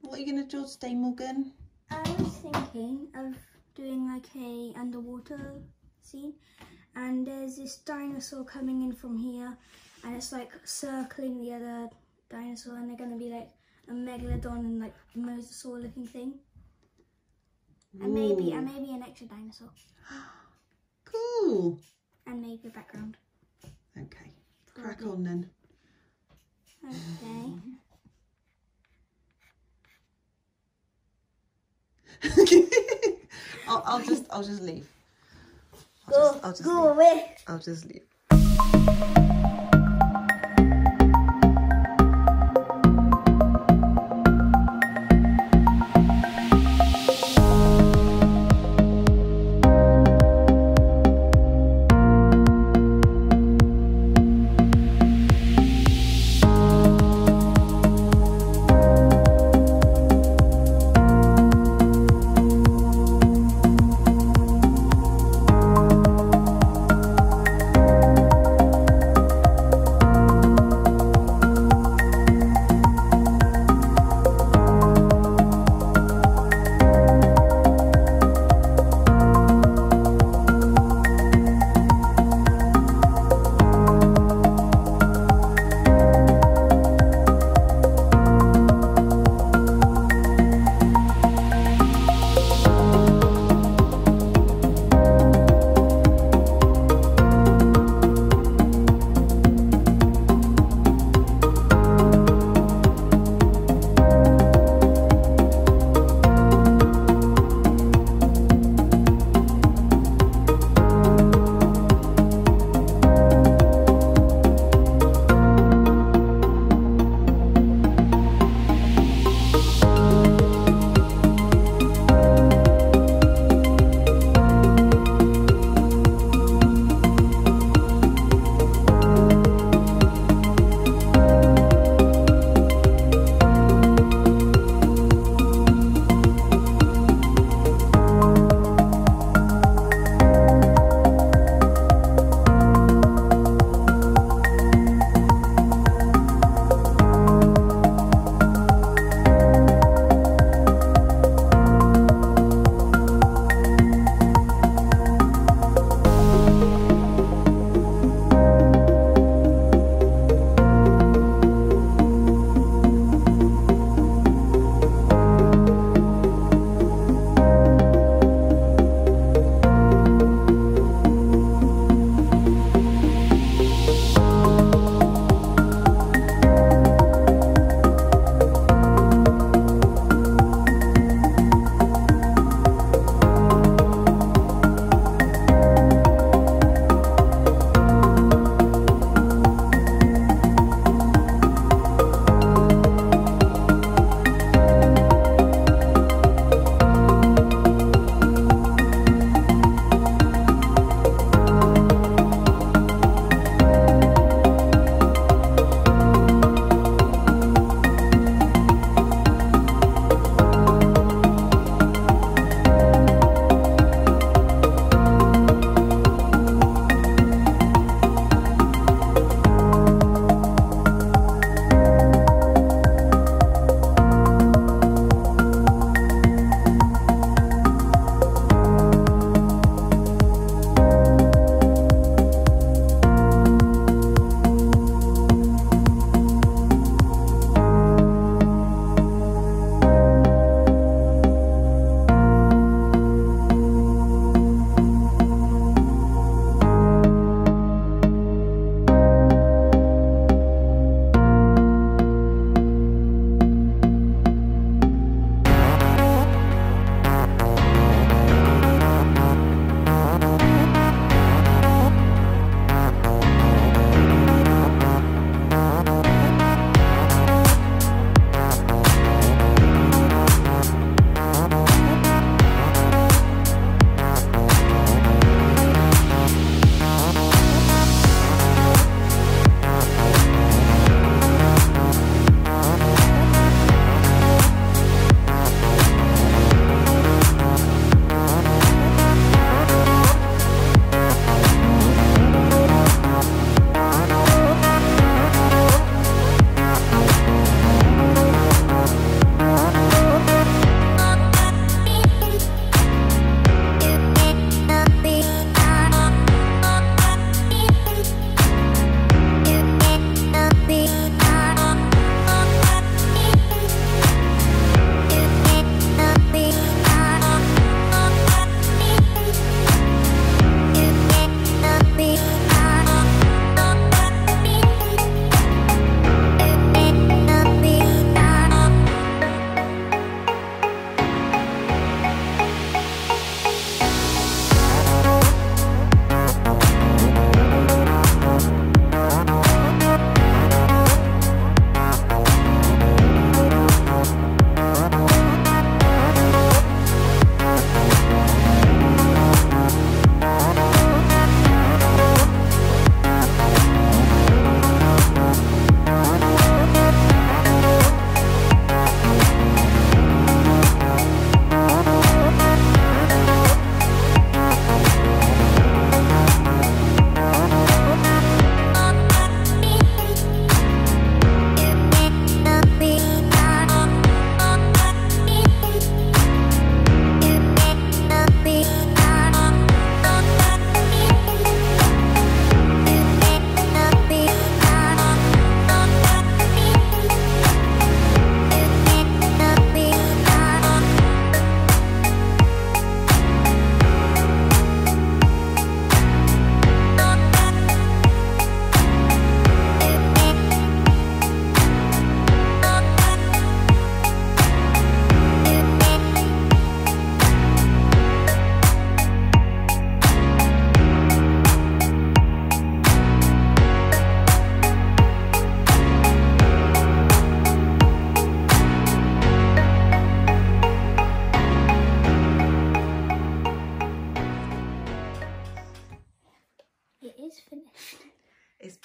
What are you going to draw today, Morgan? I was thinking of doing like a underwater scene and there's this dinosaur coming in from here and it's like circling the other dinosaur and they're going to be like a megalodon and like mosasaur looking thing. And maybe and maybe an extra dinosaur. Cool. and maybe a background. Okay, crack on then. okay I'll, I'll just, I'll just leave. go just- I'll just go leave. away I'll just leave.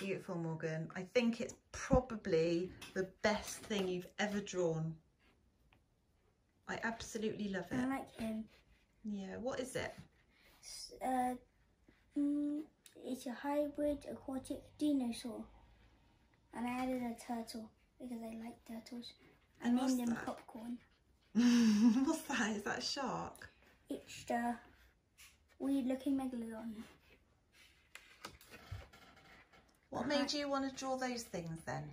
Beautiful, Morgan. I think it's probably the best thing you've ever drawn. I absolutely love it. I like him. Yeah, what is it? S- Uh, mm, it's a hybrid aquatic dinosaur. And I added a turtle because I like turtles. I And named him that? Popcorn. What's that? Is that a shark? It's the weird looking megalodon. What made you want to draw those things then?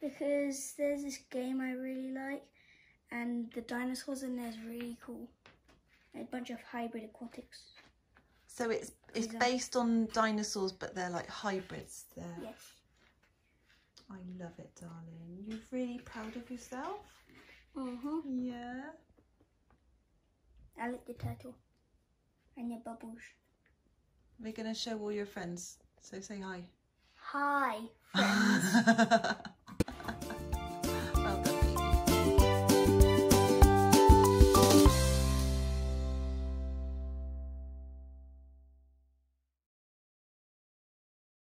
Because there's this game I really like and the dinosaurs in there is really cool. A bunch of hybrid aquatics. So it's it's Exactly. based on dinosaurs, but they're like hybrids. There. Yes. I love it, darling. You're really proud of yourself. Uh-huh. Yeah. I like the turtle. And the bubbles. We're gonna show all your friends. So say hi. Hi, friends.